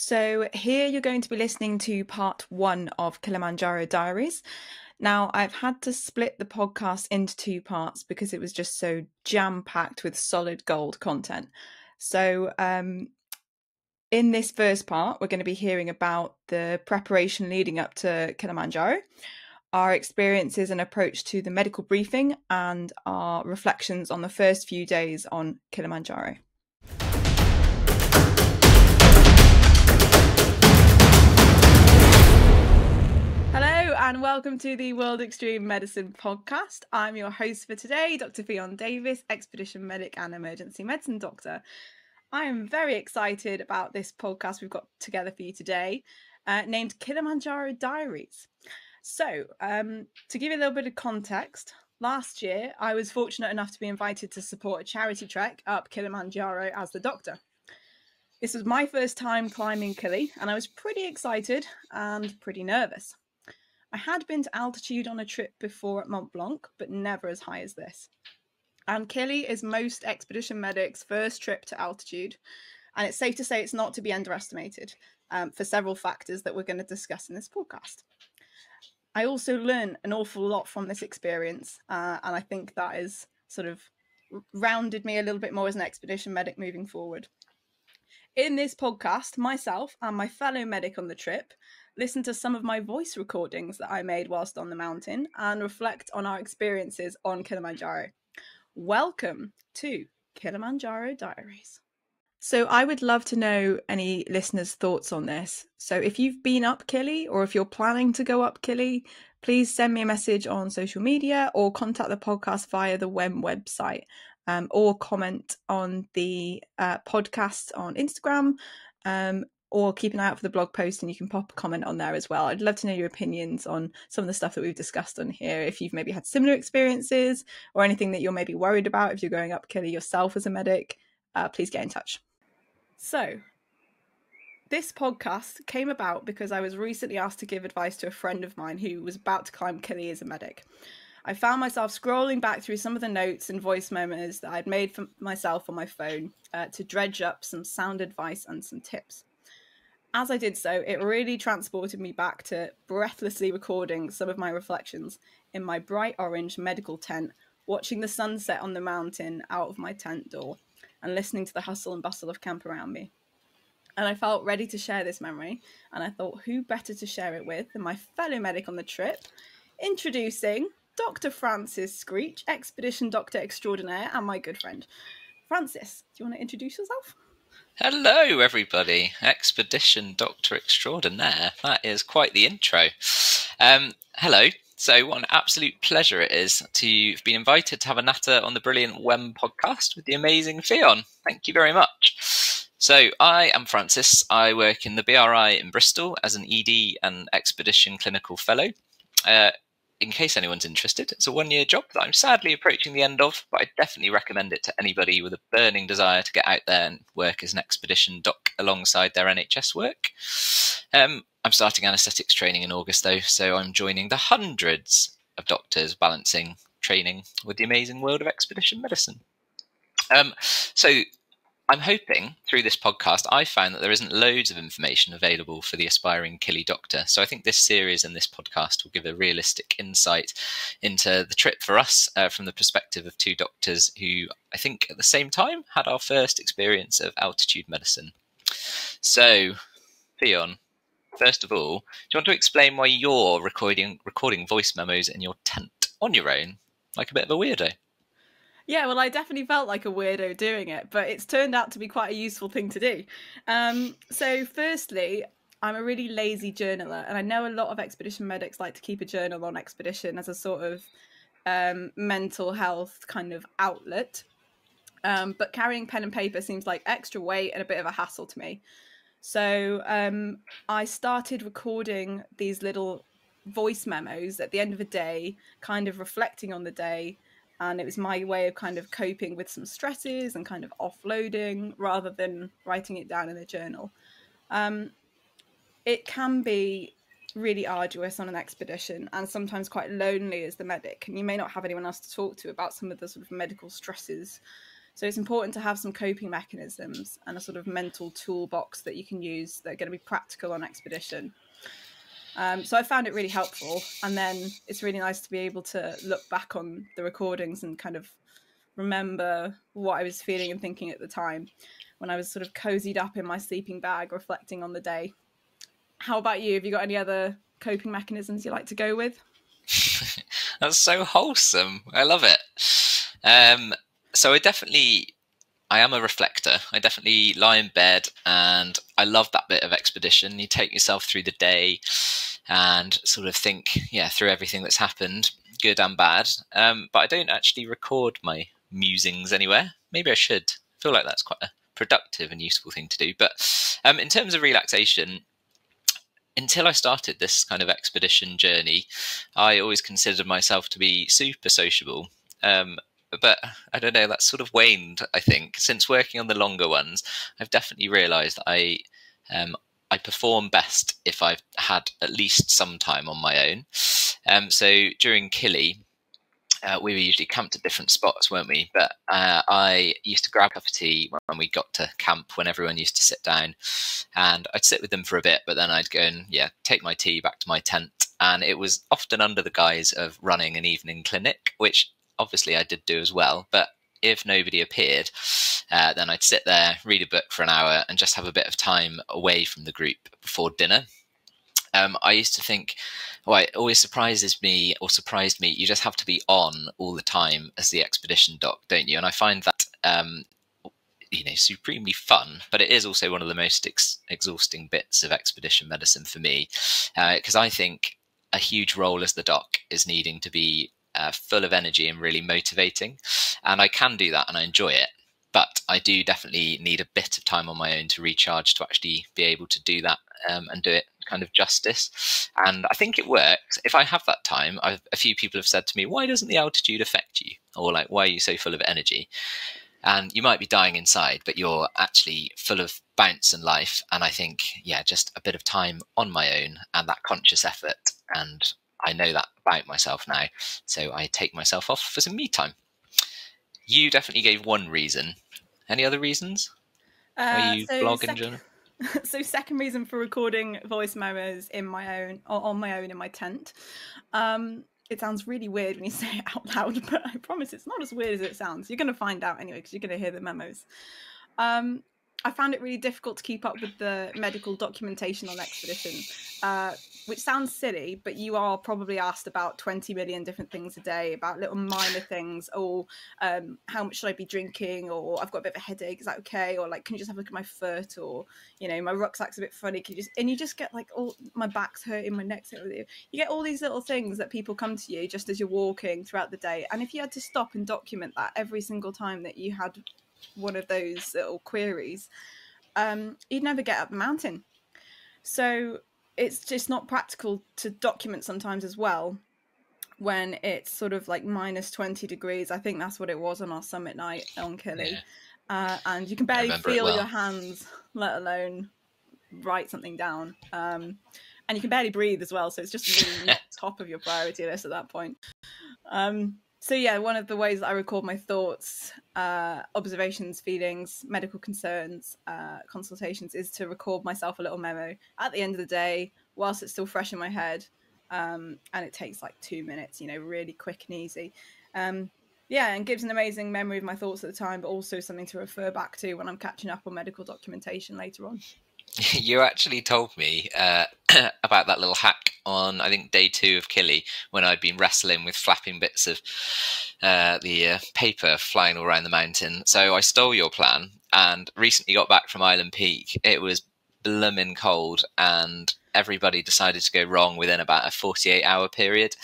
So, here you're going to be listening to part one of Kilimanjaro Diaries. Now, I've had to split the podcast into two parts because it was just so jam packed with solid gold content. So, um, in this first part, we're going to be hearing about the preparation leading up to Kilimanjaro, our experiences and approach to the medical briefing, and our reflections on the first few days on Kilimanjaro. And welcome to the World Extreme Medicine podcast. I'm your host for today, Dr. Ffyon Davies, expedition medic and emergency medicine doctor. I am very excited about this podcast we've got together for you today, uh, named Kilimanjaro Diaries. So, um, to give you a little bit of context, last year I was fortunate enough to be invited to support a charity trek up Kilimanjaro as the doctor. This was my first time climbing Kili, and I was pretty excited and pretty nervous. I had been to altitude on a trip before at Mont Blanc, but never as high as this. And Kili is most expedition medics' first trip to altitude, and it's safe to say it's not to be underestimated um, for several factors that we're going to discuss in this podcast. I also learned an awful lot from this experience, uh, and I think that is sort of rounded me a little bit more as an expedition medic moving forward. In this podcast, myself and my fellow medic on the trip listen to some of my voice recordings that I made whilst on the mountain, and reflect on our experiences on Kilimanjaro. Welcome to Kilimanjaro Diaries. So, I would love to know any listeners' thoughts on this. So, if you've been up Kili or if you're planning to go up Kili, please send me a message on social media or contact the podcast via the WEM website um, or comment on the uh, podcast on Instagram. Um, or keep an eye out for the blog post and you can pop a comment on there as well. I'd love to know your opinions on some of the stuff that we've discussed on here. If you've maybe had similar experiences or anything that you're maybe worried about if you're going up Kili yourself as a medic, uh, please get in touch. So, this podcast came about because I was recently asked to give advice to a friend of mine who was about to climb Kili as a medic. I found myself scrolling back through some of the notes and voice memos that I'd made for myself on my phone uh, to dredge up some sound advice and some tips as I did so, it really transported me back to breathlessly recording some of my reflections in my bright orange medical tent, watching the sunset on the mountain out of my tent door, and listening to the hustle and bustle of camp around me. And I felt ready to share this memory, and I thought, who better to share it with than my fellow medic on the trip? Introducing Dr. Francis Screech, expedition doctor extraordinaire, and my good friend. Francis, do you want to introduce yourself? Hello, everybody. Expedition Doctor Extraordinaire. That is quite the intro. Um, hello. So, what an absolute pleasure it is to have been invited to have a natter on the brilliant WEM podcast with the amazing Ffyon. Thank you very much. So, I am Francis. I work in the BRI in Bristol as an ED and expedition clinical fellow. Uh, in case anyone's interested, it's a one year job that I'm sadly approaching the end of, but I definitely recommend it to anybody with a burning desire to get out there and work as an expedition doc alongside their NHS work. Um, I'm starting anaesthetics training in August though, so I'm joining the hundreds of doctors balancing training with the amazing world of expedition medicine. Um, so I'm hoping through this podcast, I found that there isn't loads of information available for the aspiring Kili doctor. So I think this series and this podcast will give a realistic insight into the trip for us uh, from the perspective of two doctors who I think at the same time had our first experience of altitude medicine. So, Ffyon, first of all, do you want to explain why you're recording recording voice memos in your tent on your own, like a bit of a weirdo? Yeah, well, I definitely felt like a weirdo doing it, but it's turned out to be quite a useful thing to do. Um, so, firstly, I'm a really lazy journaler, and I know a lot of expedition medics like to keep a journal on expedition as a sort of um, mental health kind of outlet. Um, but carrying pen and paper seems like extra weight and a bit of a hassle to me. So um, I started recording these little voice memos at the end of the day, kind of reflecting on the day and it was my way of kind of coping with some stresses and kind of offloading rather than writing it down in a journal. Um, it can be really arduous on an expedition and sometimes quite lonely as the medic, and you may not have anyone else to talk to about some of the sort of medical stresses. So it's important to have some coping mechanisms and a sort of mental toolbox that you can use that are going to be practical on expedition. Um, so I found it really helpful, and then it's really nice to be able to look back on the recordings and kind of remember what I was feeling and thinking at the time when I was sort of cozied up in my sleeping bag, reflecting on the day. How about you? Have you got any other coping mechanisms you like to go with? That's so wholesome. I love it. Um, so I definitely, I am a reflector. I definitely lie in bed, and I love that bit of expedition. You take yourself through the day and sort of think, yeah, through everything that's happened, good and bad. Um, but I don't actually record my musings anywhere. Maybe I should. I feel like that's quite a productive and useful thing to do. But um, in terms of relaxation, until I started this kind of expedition journey, I always considered myself to be super sociable. Um, but I don't know, that's sort of waned, I think. Since working on the longer ones, I've definitely realized that I um, I perform best if I've had at least some time on my own. Um, so during Kili, uh, we were usually camped at different spots, weren't we? But uh, I used to grab a cup of tea when we got to camp, when everyone used to sit down, and I'd sit with them for a bit, but then I'd go and yeah, take my tea back to my tent, and it was often under the guise of running an evening clinic, which obviously I did do as well. But if nobody appeared, uh, then I'd sit there, read a book for an hour, and just have a bit of time away from the group before dinner. Um, I used to think, well, it always surprises me or surprised me. You just have to be on all the time as the expedition doc, don't you? And I find that um, you know supremely fun, but it is also one of the most ex- exhausting bits of expedition medicine for me because uh, I think a huge role as the doc is needing to be uh, full of energy and really motivating, and I can do that and I enjoy it but I do definitely need a bit of time on my own to recharge to actually be able to do that um, and do it kind of justice. And I think it works. If I have that time, I've, a few people have said to me, "Why doesn't the altitude affect you?" Or like, "Why are you so full of energy?" And you might be dying inside, but you're actually full of bounce and life. And I think, yeah, just a bit of time on my own and that conscious effort. And I know that about myself now, so I take myself off for some me time. You definitely gave one reason. Any other reasons? Uh, Are you so blog sec- so second reason for recording voice memos in my own or on my own in my tent. Um, it sounds really weird when you say it out loud, but I promise it's not as weird as it sounds. You're going to find out anyway because you're going to hear the memos. Um, I found it really difficult to keep up with the medical documentation on expedition, uh, which sounds silly, but you are probably asked about 20 million different things a day about little minor things, or um, how much should I be drinking, or I've got a bit of a headache, is that okay? Or like, can you just have a look at my foot, or you know, my rucksack's a bit funny, can you just, and you just get like, all my back's hurting, my neck's hurting. You. get all these little things that people come to you just as you're walking throughout the day, and if you had to stop and document that every single time that you had one of those little queries, um, you'd never get up the mountain. So it's just not practical to document sometimes as well when it's sort of like minus 20 degrees. I think that's what it was on our summit night on Kili. Yeah. Uh, and you can barely feel well. your hands, let alone write something down. Um, and you can barely breathe as well. So it's just really top of your priority list at that point. Um, so yeah, one of the ways that I record my thoughts, uh, observations, feelings, medical concerns, uh, consultations is to record myself a little memo at the end of the day whilst it's still fresh in my head. Um, and it takes like two minutes, you know, really quick and easy. Um, yeah, and gives an amazing memory of my thoughts at the time, but also something to refer back to when I'm catching up on medical documentation later on. you actually told me uh, about that little hack on I think day two of Kili when I'd been wrestling with flapping bits of uh, the uh, paper flying all around the mountain. So I stole your plan and recently got back from Island Peak. It was blooming cold and everybody decided to go wrong within about a 48 hour period.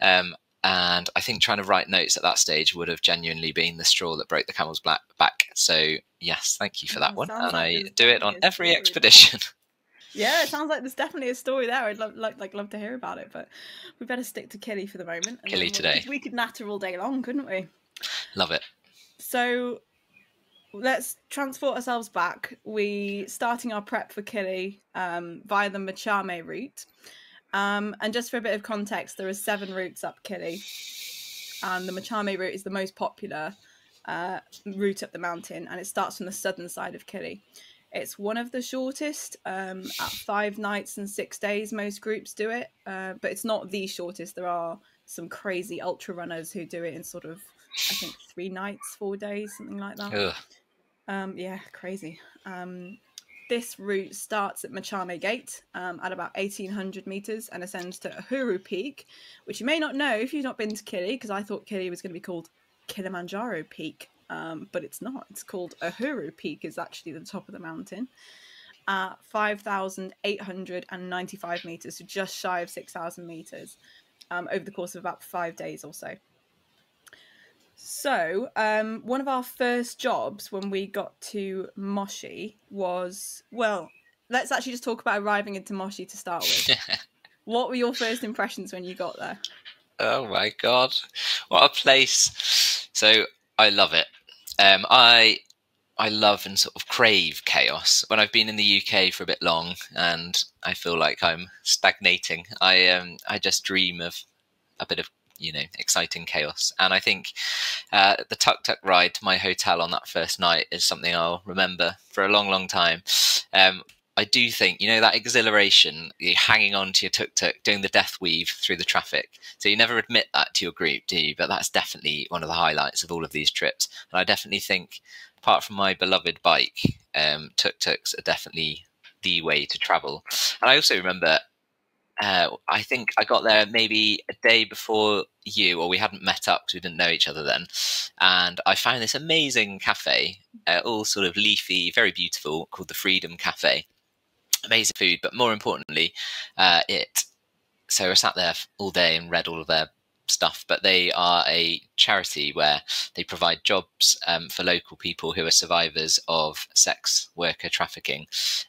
Um, and I think trying to write notes at that stage would have genuinely been the straw that broke the camel's back. So yes, thank you for that one, and I do it on every expedition. Yeah, it sounds like there's definitely a story there. I'd love, like, like love to hear about it, but we better stick to Kili for the moment. Kili today. We could natter all day long, couldn't we? Love it. So let's transport ourselves back. We starting our prep for Kili um, via the Machame route. Um, and just for a bit of context, there are seven routes up Kili, and the Machame route is the most popular. uh, route up the mountain, and it starts from the southern side of Kili. It's one of the shortest um, at five nights and six days. Most groups do it, uh, but it's not the shortest. There are some crazy ultra runners who do it in sort of, I think, three nights, four days, something like that. Um, yeah, crazy. Um, this route starts at Machame Gate um, at about 1800 meters and ascends to Uhuru Peak, which you may not know if you've not been to Kili, because I thought Kili was going to be called Kilimanjaro Peak, um, but it's not. It's called Uhuru Peak, is actually the top of the mountain at 5,895 meters, so just shy of 6,000 meters um, over the course of about five days or so. So, um, one of our first jobs when we got to Moshi was well, let's actually just talk about arriving into Moshi to start with. what were your first impressions when you got there? Oh my god, what a place! So I love it. Um, I I love and sort of crave chaos. When I've been in the UK for a bit long and I feel like I'm stagnating, I um I just dream of a bit of you know exciting chaos. And I think uh, the tuk tuk ride to my hotel on that first night is something I'll remember for a long, long time. Um, I do think, you know, that exhilaration, you hanging on to your tuk tuk, doing the death weave through the traffic. So you never admit that to your group, do you? But that's definitely one of the highlights of all of these trips. And I definitely think, apart from my beloved bike, um, tuk tuks are definitely the way to travel. And I also remember uh, I think I got there maybe a day before you, or we hadn't met up because we didn't know each other then. And I found this amazing cafe, uh, all sort of leafy, very beautiful, called the Freedom Cafe. Amazing food, but more importantly, uh, it. So I sat there all day and read all of their stuff, but they are a charity where they provide jobs um, for local people who are survivors of sex worker trafficking.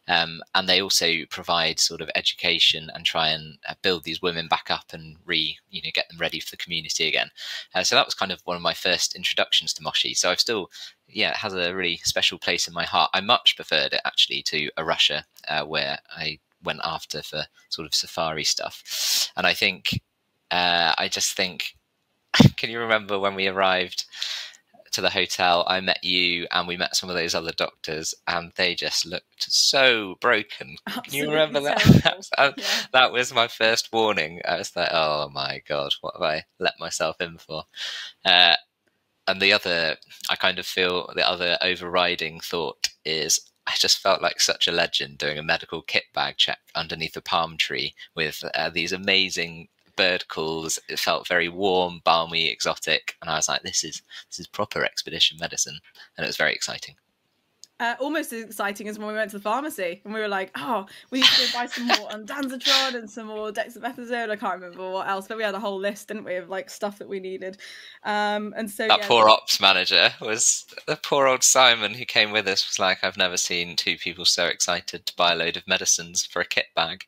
Um, and they also provide sort of education and try and uh, build these women back up and re, you know, get them ready for the community again. Uh, so that was kind of one of my first introductions to Moshi. So I've still, yeah, it has a really special place in my heart. I much preferred it actually to Arusha, uh, where I went after for sort of safari stuff. And I think uh, I just think, can you remember when we arrived to the hotel? I met you and we met some of those other doctors, and they just looked so broken. Absolutely can you remember that? that, yeah. that was my first warning. I was like, oh my god, what have I let myself in for? Uh, and the other, I kind of feel the other overriding thought is I just felt like such a legend doing a medical kit bag check underneath a palm tree with uh, these amazing bird calls. It felt very warm, balmy, exotic, and I was like, "This is this is proper expedition medicine," and it was very exciting. Uh, almost as exciting as when we went to the pharmacy and we were like, "Oh, we need to buy some more ondansetron and some more dexamethasone." I can't remember what else, but we had a whole list, didn't we, of like stuff that we needed. Um, and so that yeah, poor ops manager was the poor old Simon who came with us was like, "I've never seen two people so excited to buy a load of medicines for a kit bag."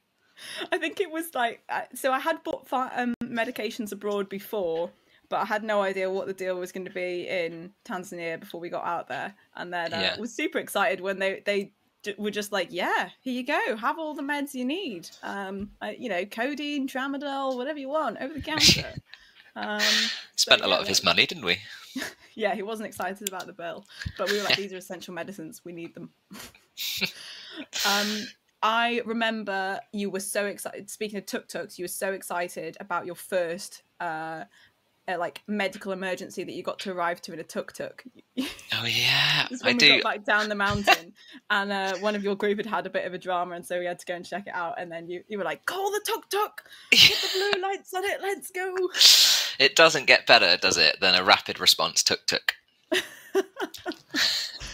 I think it was like uh, so. I had bought um, medications abroad before, but I had no idea what the deal was going to be in Tanzania before we got out there, and then uh, yeah. was super excited when they they were just like, "Yeah, here you go, have all the meds you need. Um, uh, you know, codeine, tramadol, whatever you want, over the counter." um, Spent so, a lot of his money, didn't we? yeah, he wasn't excited about the bill, but we were like, "These are essential medicines. We need them." um, I remember you were so excited. Speaking of tuk tuks, you were so excited about your first uh, uh, like medical emergency that you got to arrive to in a tuk tuk. Oh yeah, I do. Got back down the mountain, and uh, one of your group had had a bit of a drama, and so we had to go and check it out. And then you you were like, "Call the tuk tuk, put the blue lights on it, let's go." It doesn't get better, does it, than a rapid response tuk tuk.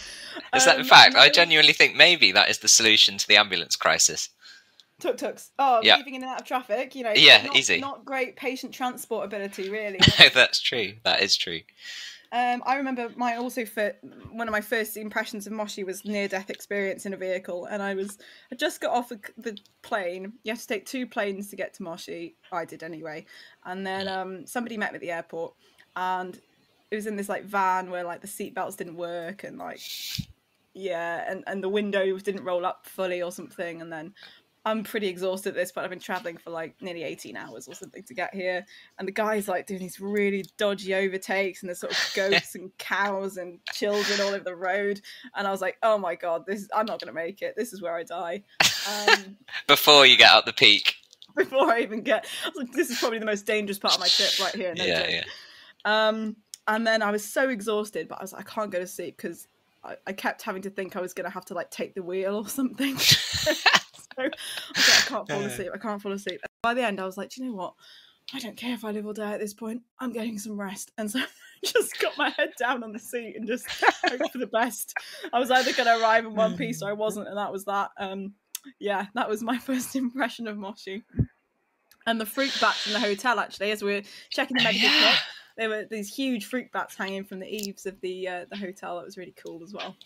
Is that in um, fact? I genuinely think maybe that is the solution to the ambulance crisis. Tuk tuks. Oh, yeah. moving in and out of traffic. You know. Yeah, not, easy. Not great patient transport ability, really. no, that's true. That is true. Um, I remember my also for one of my first impressions of Moshi was near death experience in a vehicle, and I was I just got off the, the, plane. You have to take two planes to get to Moshi. I did anyway, and then um, somebody met me at the airport, and it was in this like van where like the seatbelts didn't work, and like yeah, and and the windows didn't roll up fully or something, and then I'm pretty exhausted at this point. I've been traveling for like nearly 18 hours or something to get here. And the guy's like doing these really dodgy overtakes and there's sort of goats and cows and children all over the road. And I was like, oh my God, this I'm not going to make it. This is where I die. Um, Before you get up the peak. Before I even get, I was like, this is probably the most dangerous part of my trip right here. No yeah, yeah. Um, and then I was so exhausted, but I was like, I can't go to sleep because I, I kept having to think I was going to have to like take the wheel or something. so I, I can't fall asleep. I can't fall asleep. And by the end, I was like, do you know what? I don't care if I live or die at this point. I'm getting some rest. And so I just got my head down on the seat and just hope for the best. I was either going to arrive in one piece or I wasn't, and that was that. Um, yeah, that was my first impression of Moshi. And the fruit bats in the hotel, actually, as we are checking the Oh, medical yeah. kit, there were these huge fruit bats hanging from the eaves of the uh, the hotel. That was really cool as well.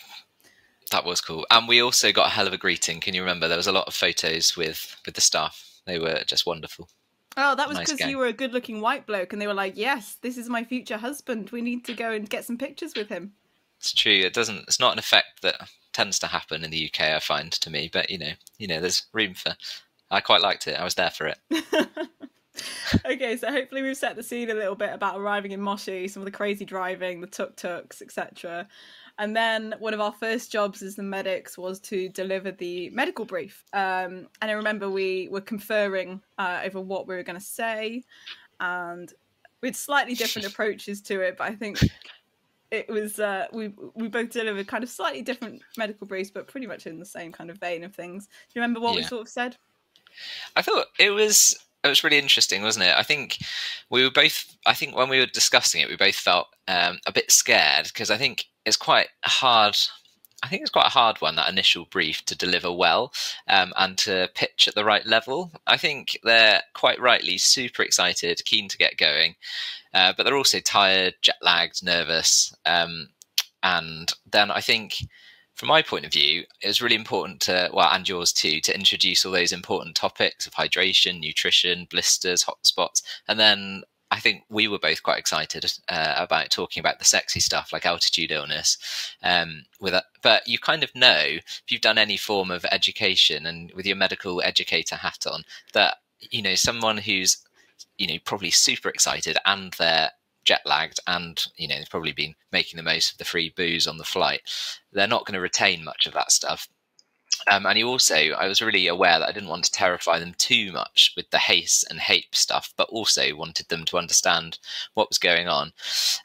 That was cool. And we also got a hell of a greeting. Can you remember? There was a lot of photos with with the staff. They were just wonderful. Oh, that was because gang. you were a good-looking white bloke, and they were like, "Yes, this is my future husband. We need to go and get some pictures with him." It's true. It doesn't. It's not an effect that tends to happen in the UK. I find to me, but you know, you know, there's room for. I quite liked it. I was there for it. okay, so hopefully we've set the scene a little bit about arriving in Moshi, some of the crazy driving, the tuk tuks, etc. And then one of our first jobs as the medics was to deliver the medical brief. Um, and I remember we were conferring uh, over what we were going to say, and we had slightly different approaches to it. But I think it was uh, we we both delivered kind of slightly different medical briefs, but pretty much in the same kind of vein of things. Do you remember what we sort of said? I thought it was it was really interesting, wasn't it? I think we were both. I think when we were discussing it, we both felt um, a bit scared because I think it's quite hard. I think it's quite a hard one that initial brief to deliver well um, and to pitch at the right level. I think they're quite rightly super excited, keen to get going, uh, but they're also tired, jet lagged, nervous, um, and then I think from my point of view, it was really important to, well, and yours too, to introduce all those important topics of hydration, nutrition, blisters, hotspots. And then I think we were both quite excited uh, about talking about the sexy stuff like altitude illness. Um, with a, but you kind of know if you've done any form of education and with your medical educator hat on that you know someone who's you know probably super excited and they're jet lagged and you know they've probably been making the most of the free booze on the flight. They're not going to retain much of that stuff. Um, and you also i was really aware that i didn't want to terrify them too much with the HACE and HAPE stuff but also wanted them to understand what was going on.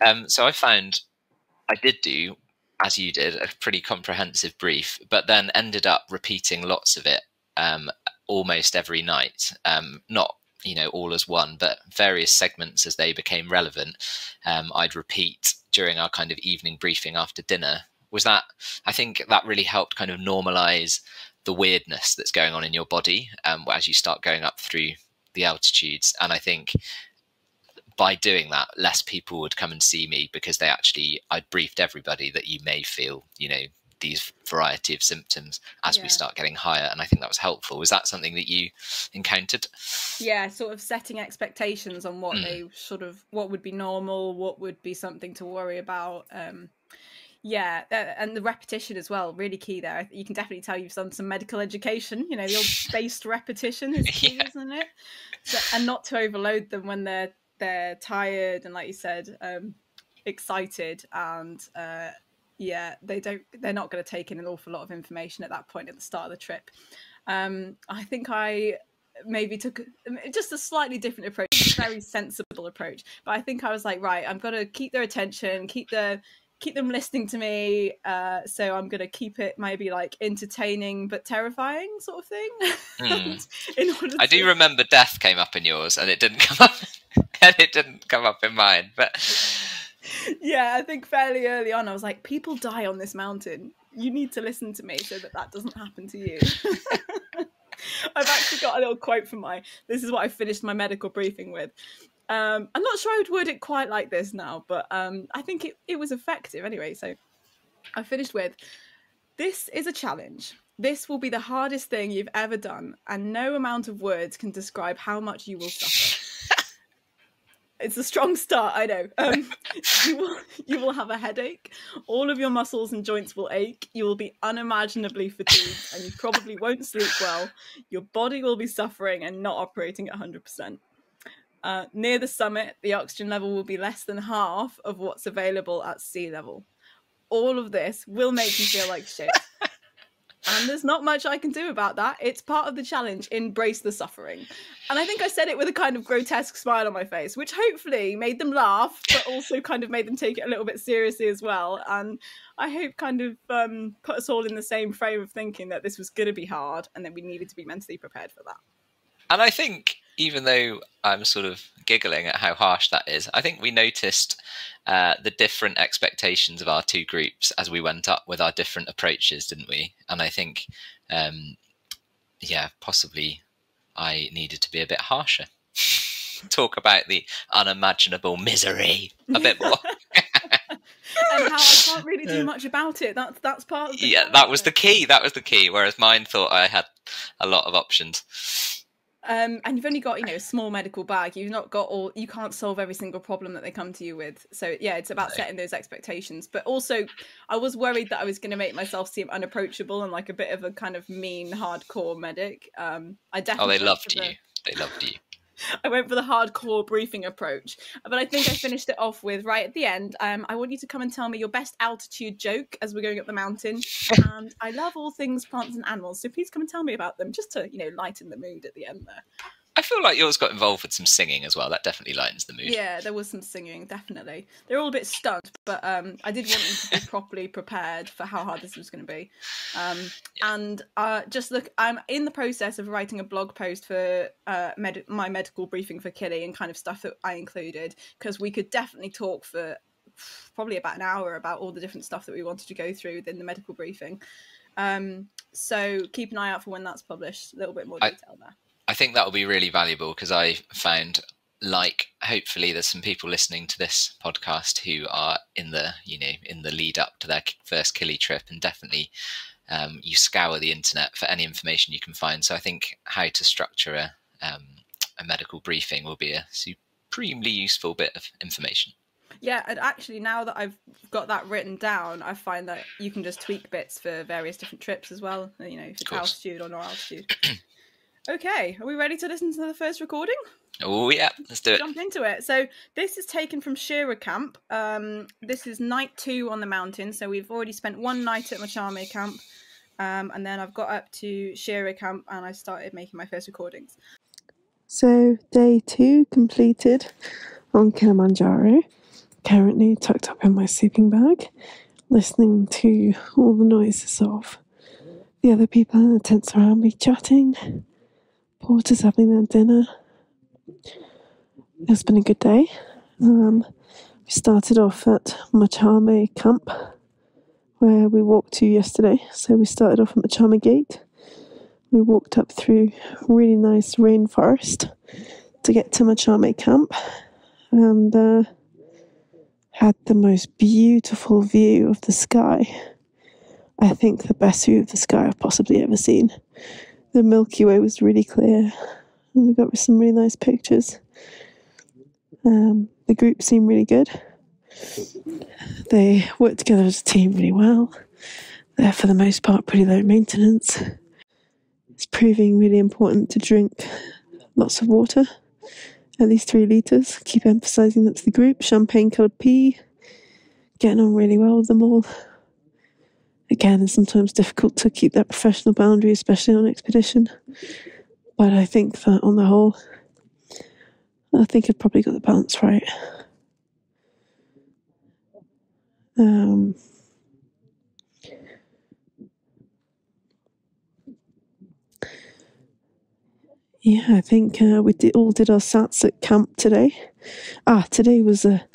Um, so i found i did do as you did a pretty comprehensive brief but then ended up repeating lots of it um, almost every night. Um, not you know all as one but various segments as they became relevant um, i'd repeat during our kind of evening briefing after dinner. Was that i think that really helped kind of normalize the weirdness that's going on in your body um, as you start going up through the altitudes. And i think by doing that less people would come and see me because they actually i'd briefed everybody that you may feel you know these variety of symptoms as Yeah. we start getting higher and i think that was helpful was that something that you encountered yeah sort of setting expectations on what Mm. they sort of what would be normal what would be something to worry about um yeah uh, and the repetition as well really key there you can definitely tell you've done some medical education you know the old spaced repetition is key Yeah. isn't it so, and not to overload them when they're they're tired and like you said um excited and uh yeah they don't they're not going to take in an awful lot of information at that point at the start of the trip um i think i maybe took um, just a slightly different approach, a very sensible approach. But I think I was like, right, I'm gonna keep their attention, keep the keep them listening to me. Uh, so I'm gonna keep it maybe like entertaining but terrifying sort of thing. Mm. in order I to- do remember death came up in yours, and it didn't come up, and it didn't come up in mine. But yeah, I think fairly early on, I was like, people die on this mountain. You need to listen to me so that that doesn't happen to you. I've actually got a little quote from my. This is what I finished my medical briefing with. Um, I'm not sure I would word it quite like this now, but um, I think it, it was effective anyway. So I finished with This is a challenge. This will be the hardest thing you've ever done, and no amount of words can describe how much you will suffer. It's a strong start, I know. Um, you will you will have a headache. All of your muscles and joints will ache. You will be unimaginably fatigued, and you probably won't sleep well. Your body will be suffering and not operating at hundred percent. Uh, near the summit, the oxygen level will be less than half of what's available at sea level. All of this will make you feel like shit. And there's not much I can do about that. It's part of the challenge. Embrace the suffering. And I think I said it with a kind of grotesque smile on my face, which hopefully made them laugh, but also kind of made them take it a little bit seriously as well. And I hope kind of um, put us all in the same frame of thinking that this was going to be hard and that we needed to be mentally prepared for that. And I think even though I'm sort of giggling at how harsh that is, I think we noticed uh, the different expectations of our two groups as we went up with our different approaches, didn't we? And I think, um, yeah, possibly I needed to be a bit harsher. Talk about the unimaginable misery a bit more. and how I can't really do much about it. That's that's part of the yeah. That was the key. That was the key. Whereas mine thought I had a lot of options. Um, and you've only got you know a small medical bag. You've not got all. You can't solve every single problem that they come to you with. So yeah, it's about setting those expectations. But also, I was worried that I was going to make myself seem unapproachable and like a bit of a kind of mean, hardcore medic. Um, I definitely. Oh, they loved you. They loved you. I went for the hardcore briefing approach, but I think I finished it off with right at the end. Um, I want you to come and tell me your best altitude joke as we're going up the mountain. And I love all things plants and animals, so please come and tell me about them, just to you know lighten the mood at the end there. I feel like yours got involved with some singing as well. That definitely lightens the mood. Yeah, there was some singing, definitely. They're all a bit stunned, but um, I did want them to be properly prepared for how hard this was going to be. Um, yeah. And uh, just look, I'm in the process of writing a blog post for uh, med- my medical briefing for Kili and kind of stuff that I included because we could definitely talk for probably about an hour about all the different stuff that we wanted to go through within the medical briefing. Um, so keep an eye out for when that's published. A little bit more detail I, there. I think that will be really valuable because I found like hopefully there's some people listening to this podcast who are in the you know in the lead up to their first Kili trip and definitely um, you scour the internet for any information you can find. So I think how to structure a um, a medical briefing will be a supremely useful bit of information. Yeah, and actually, now that I've got that written down, I find that you can just tweak bits for various different trips as well. You know, if it's altitude or no altitude. Okay, are we ready to listen to the first recording? Oh yeah, let's do it. Jump into it. So this is taken from Shira Camp. Um, this is night two on the mountain. So we've already spent one night at Machame Camp, um, and then I've got up to Shira Camp and I started making my first recordings. So day two completed on Kilimanjaro. Currently tucked up in my sleeping bag, listening to all the noises of the other people in the tents around me chatting porters having their dinner. It's been a good day. Um, we started off at Machame Camp, where we walked to yesterday. So we started off at Machame Gate. We walked up through really nice rainforest to get to Machame Camp, and uh, had the most beautiful view of the sky. I think the best view of the sky I've possibly ever seen the Milky Way was really clear, and we got some really nice pictures. Um, the group seemed really good. They worked together as a team really well. They're, for the most part, pretty low maintenance. It's proving really important to drink lots of water, at least three litres. Keep emphasising that to the group. Champagne coloured pee, getting on really well with them all again, it's sometimes difficult to keep that professional boundary, especially on expedition. But I think that on the whole, I think I've probably got the balance right. Um, yeah, I think uh, we did, all did our sats at camp today. Ah, today was a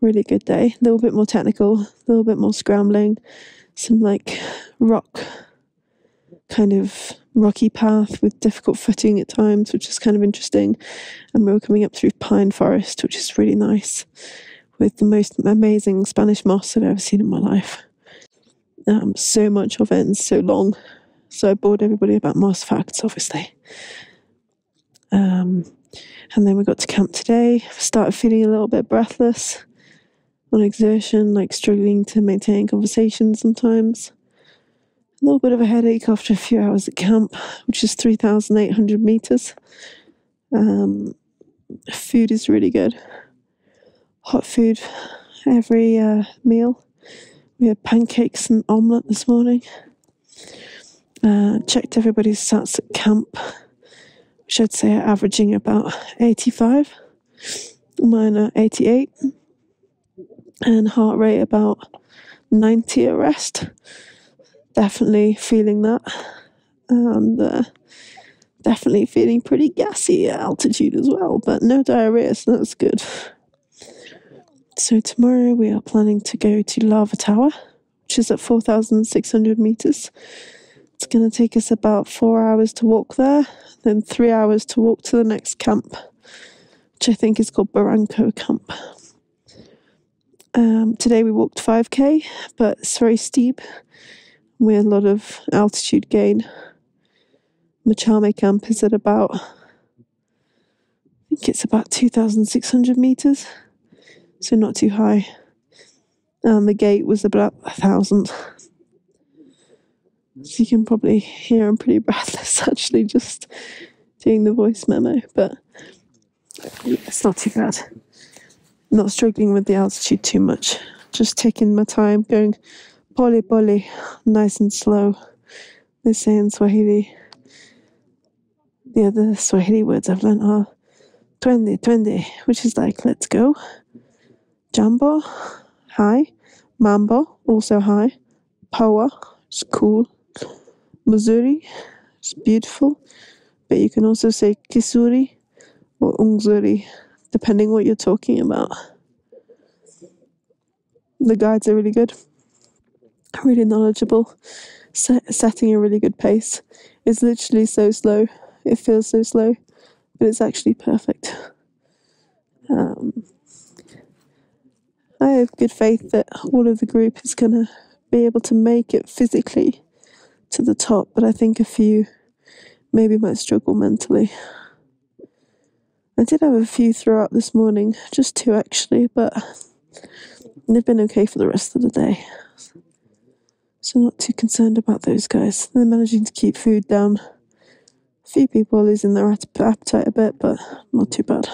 really good day. A little bit more technical, a little bit more scrambling, some like rock kind of rocky path with difficult footing at times, which is kind of interesting. And we were coming up through pine forest, which is really nice, with the most amazing Spanish moss I've ever seen in my life. Um, so much of it and so long. So I bored everybody about moss facts, obviously. Um, And then we got to camp today. Started feeling a little bit breathless on exertion, like struggling to maintain conversation sometimes. A little bit of a headache after a few hours at camp, which is 3,800 meters. Um, food is really good. Hot food every uh, meal. We had pancakes and omelette this morning. Uh, checked everybody's stats at camp, which I'd say are averaging about 85. Mine are 88. And heart rate about 90 at rest. Definitely feeling that. And uh, definitely feeling pretty gassy at altitude as well, but no diarrhea, so that's good. So, tomorrow we are planning to go to Lava Tower, which is at 4,600 meters. It's going to take us about four hours to walk there, then three hours to walk to the next camp, which I think is called Barranco Camp. Um, today we walked 5k, but it's very steep. We had a lot of altitude gain. Machame camp is at about, I think it's about 2,600 meters, so not too high. And the gate was about a thousand. So you can probably hear I'm pretty breathless actually just doing the voice memo, but it's not too bad. Not struggling with the altitude too much. Just taking my time, going pole pole, nice and slow. They say in Swahili. The other Swahili words I've learned are twende, twende, which is like let's go. Jambo, hi. Mambo, also hi. Poa, it's cool. Mzuri, it's beautiful. But you can also say Kizuri or Ungzuri, depending what you're talking about. The guides are really good, really knowledgeable, set, setting a really good pace. It's literally so slow. It feels so slow, but it's actually perfect. Um, I have good faith that all of the group is going to be able to make it physically to the top, but I think a few maybe might struggle mentally. I did have a few throughout this morning, just two actually, but they've been okay for the rest of the day. So, not too concerned about those guys. They're managing to keep food down. A few people are losing their appetite a bit, but not too bad.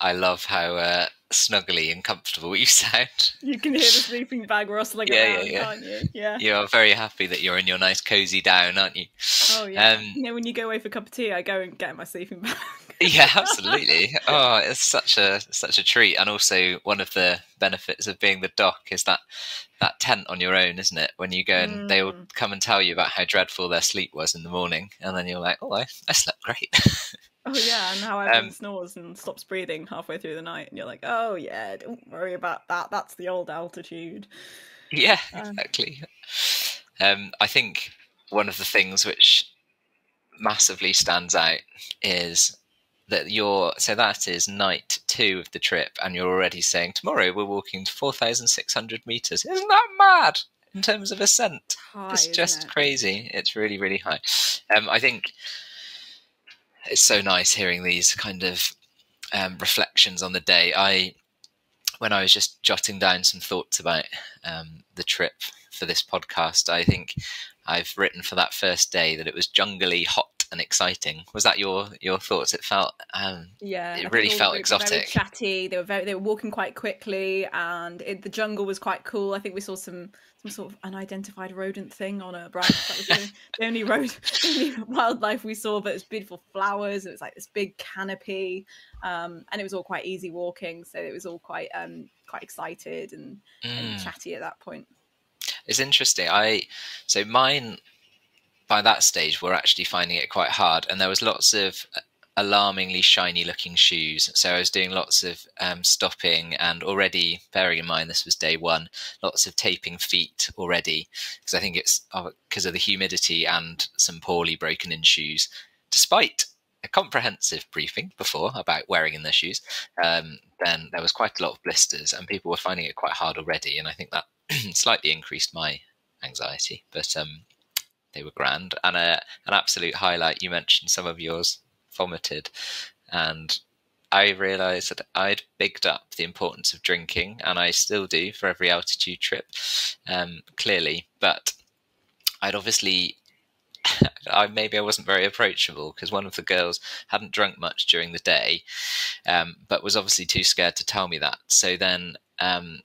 I love how uh, snuggly and comfortable you sound. You can hear the sleeping bag rustling Yeah, yeah, around, yeah. can't you? Yeah. You are very happy that you're in your nice cozy down, aren't you? Oh yeah. Um, you know, when you go away for a cup of tea, I go and get my sleeping bag. yeah, absolutely. Oh, it's such a such a treat, and also one of the benefits of being the doc is that that tent on your own, isn't it? When you go and they will Mm. come and tell you about how dreadful their sleep was in the morning, and then you're like, oh, I, I slept great. Oh yeah, and how everyone Um, snores and stops breathing halfway through the night, and you're like, oh yeah, don't worry about that. That's the old altitude. yeah, Um, exactly. Um, I think one of the things which massively stands out is that you're so that is night two of the trip, and you're already saying tomorrow we're walking to four thousand six hundred meters. Isn't that mad? In terms of ascent, High, it's just it? crazy. It's really, really high. Um, I think it's so nice hearing these kind of um, reflections on the day. I, when I was just jotting down some thoughts about um, the trip for this podcast, I think I've written for that first day that it was jungly, hot, and exciting. Was that your your thoughts? It felt um, Yeah, It I really felt exotic. chatty. They were very. They were walking quite quickly, and it, the jungle was quite cool. I think we saw some some sort of unidentified rodent thing on a branch. That was the only, the only road, the only wildlife we saw. But it was beautiful flowers. It was like this big canopy, um, and it was all quite easy walking. So it was all quite um, quite excited and, and mm. chatty at that point. It's interesting. I so mine by that stage we were actually finding it quite hard, and there was lots of alarmingly shiny looking shoes. So I was doing lots of um, stopping, and already bearing in mind this was day one, lots of taping feet already because I think it's because of the humidity and some poorly broken in shoes, despite a comprehensive briefing before about wearing in their shoes, um, then there was quite a lot of blisters and people were finding it quite hard already. And I think that slightly increased my anxiety, but um, they were grand. And a, an absolute highlight, you mentioned some of yours vomited. and I realised that I'd bigged up the importance of drinking, and I still do for every altitude trip, um, clearly. But I'd obviously, I maybe I wasn't very approachable because one of the girls hadn't drunk much during the day, um, but was obviously too scared to tell me that. So then um,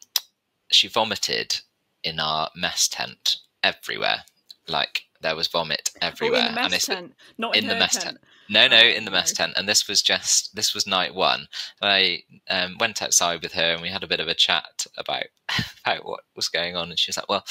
she vomited in our mess tent everywhere, like there was vomit everywhere. Oh, in the mess and tent, not in, in the mess tent. tent. No, no, Oh, in the mess tent, and this was just this was night one. I um, went outside with her, and we had a bit of a chat about about what was going on. And she was like, "Well,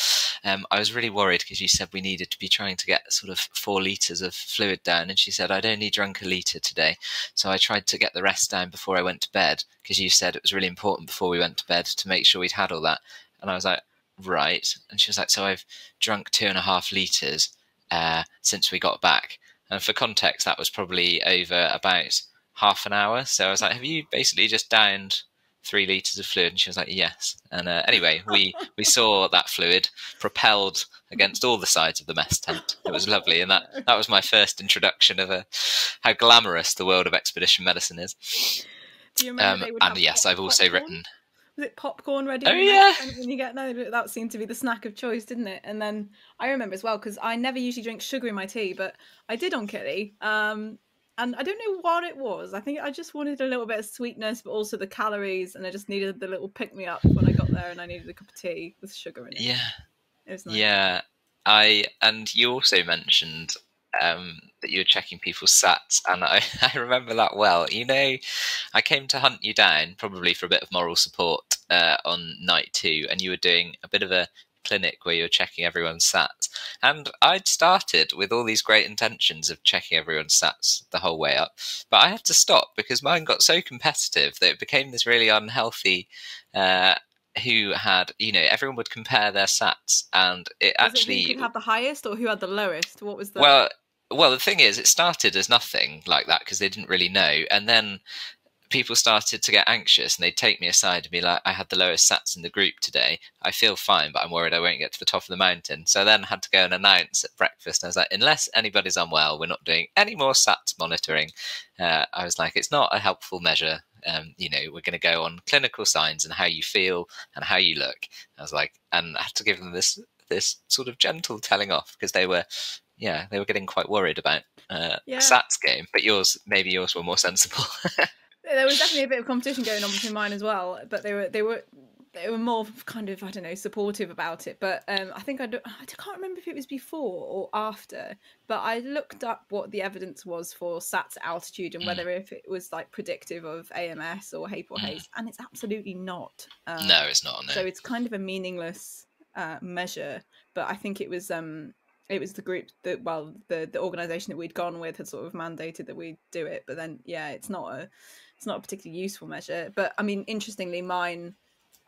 um, I was really worried because you said we needed to be trying to get sort of four liters of fluid down." And she said, "I'd only drunk a liter today, so I tried to get the rest down before I went to bed because you said it was really important before we went to bed to make sure we'd had all that." And I was like, "Right." And she was like, "So I've drunk two and a half liters uh, since we got back." And for context, that was probably over about half an hour. So I was like, "Have you basically just downed three liters of fluid?" And she was like, "Yes." And uh, anyway, we we saw that fluid propelled against all the sides of the mess tent. It was lovely, and that that was my first introduction of a how glamorous the world of expedition medicine is. Do you remember Um, and yes, I've also written. Was it popcorn ready? Oh, yeah. When you get no, that seemed to be the snack of choice, didn't it? And then I remember as well because I never usually drink sugar in my tea, but I did on Kili. Um, and I don't know what it was. I think I just wanted a little bit of sweetness, but also the calories, and I just needed the little pick me up when I got there, and I needed a cup of tea with sugar in it. Yeah, it was nice. yeah. I and you also mentioned um, that you were checking people's sats, and I, I remember that well. You know, I came to hunt you down probably for a bit of moral support uh, on night two, and you were doing a bit of a clinic where you were checking everyone's sats. And I'd started with all these great intentions of checking everyone's sats the whole way up, but I had to stop because mine got so competitive that it became this really unhealthy. Uh, who had, you know, everyone would compare their sats, and it Was actually it who have the highest or who had the lowest? What was the well, well, the thing is, it started as nothing like that because they didn't really know, and then people started to get anxious, and they'd take me aside and be like, "I had the lowest sats in the group today. I feel fine, but I'm worried I won't get to the top of the mountain." So I then had to go and announce at breakfast. And I was like, "Unless anybody's unwell, we're not doing any more sats monitoring." Uh, I was like, "It's not a helpful measure." Um, you know, we're going to go on clinical signs and how you feel and how you look. I was like, and I had to give them this this sort of gentle telling off because they were yeah, they were getting quite worried about uh, Yeah. Sats game, but yours maybe yours were more sensible. there was definitely a bit of competition going on between mine as well but they were they were they were more kind of I don't know supportive about it but um I think I, don't, I can't remember if it was before or after but I looked up what the evidence was for SATS altitude and Mm. whether if it was like predictive of AMS or HAPE or Mm. HACE and it's absolutely not um, no, it's not. No. so it's kind of a meaningless uh, measure but i think it was um it was the group that well the the organization that we'd gone with had sort of mandated that we do it but then yeah it's not a it's not a particularly useful measure but i mean interestingly mine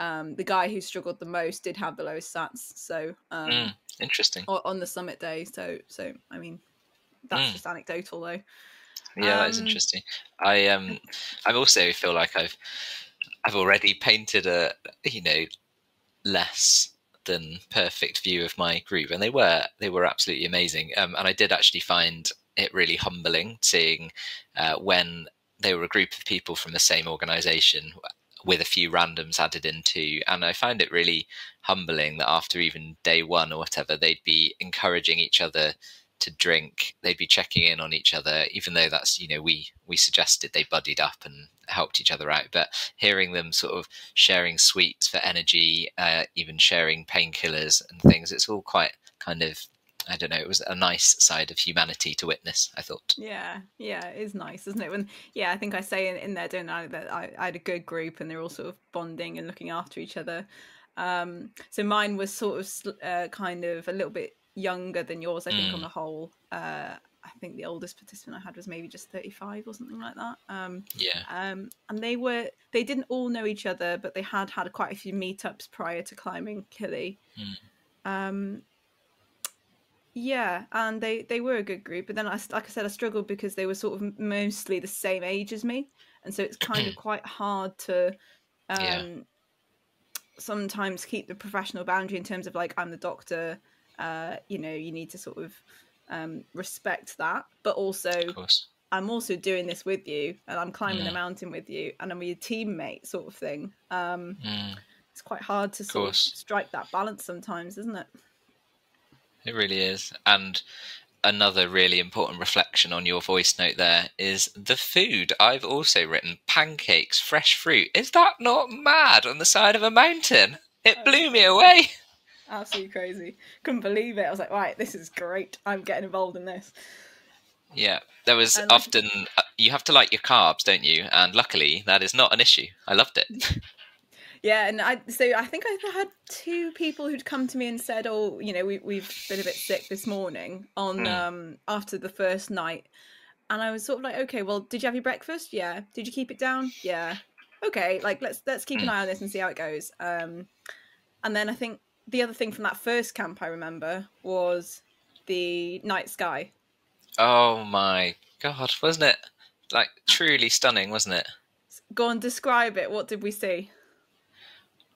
um the guy who struggled the most did have the lowest stats so um Mm, interesting. on the summit day so so i mean that's Mm. just anecdotal though Yeah, that is um, interesting. I um, I also feel like I've I've already painted a you know less than perfect view of my group, and they were they were absolutely amazing. Um, and I did actually find it really humbling seeing uh, when they were a group of people from the same organisation with a few randoms added into, and I find it really humbling that after even day one or whatever, they'd be encouraging each other to drink. They'd be checking in on each other, even though that's you know we we suggested they buddied up and helped each other out. But hearing them sort of sharing sweets for energy, uh, even sharing painkillers and things, it's all quite kind of I don't know. It was a nice side of humanity to witness. I thought. Yeah, yeah, it is nice, isn't it? When yeah, I think I say in, in there, don't I, that I, I had a good group and they're all sort of bonding and looking after each other. Um, so mine was sort of uh, kind of a little bit younger than yours, I think, on Mm. the whole. Uh, I think the oldest participant I had was maybe just thirty five or something like that. Um, Yeah. um, and they were they didn't all know each other, but they had had quite a few meetups prior to climbing Kili. Mm. Um, yeah, and they they were a good group, but then I like I said, I struggled because they were sort of mostly the same age as me, and so it's kind of quite hard to um, Yeah. sometimes keep the professional boundary in terms of like I'm the doctor. Uh, you know, you need to sort of um, respect that, but also Of. I'm also doing this with you, and I'm climbing the Mm. mountain with you, and I'm your teammate, sort of thing. Um, Mm, it's quite hard to sort of course. strike that balance sometimes, isn't it? It really is. And another really important reflection on your voice note there is the food. I've also written pancakes, fresh fruit. Is that not mad on the side of a mountain? It blew me away. Absolutely crazy. Couldn't believe it. I was like, right, this is great. I'm getting involved in this. Yeah, there was And often uh, you have to like your carbs, don't you? And luckily, that is not an issue. I loved it. Yeah, and I so I think I had two people who'd come to me and said, "Oh, you know, we we've been a bit sick this morning on Mm. um after the first night," and I was sort of like, "Okay, well, did you have your breakfast? Yeah. Did you keep it down? Yeah. Okay, like let's let's keep an Mm. eye on this and see how it goes." Um, and then I think the other thing from that first camp I remember was the night sky. Oh my god, wasn't it like truly stunning, wasn't it? Go on, describe it. What did we see?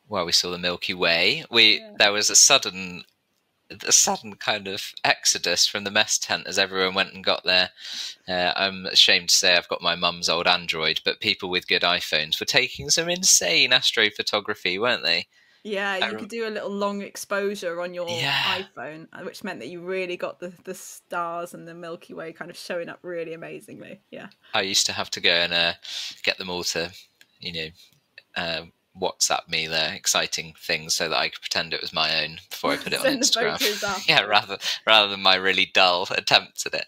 Well, we saw the Milky Way. We Yeah. there was a sudden, a sudden kind of exodus from the mess tent as everyone went and got there. Uh, I'm ashamed to say I've got my mum's old Android, but people with good iPhones were taking some insane astrophotography, weren't they? Yeah, you could do a little long exposure on your Yeah. iPhone, uh, which meant that you really got the, the stars and the Milky Way kind of showing up really amazingly. Yeah. I used to have to go and uh, get them all to, you know, uh, WhatsApp me their exciting things so that I could pretend it was my own before I put it on Instagram. yeah, rather rather than my really dull attempts at it.